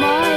Mama.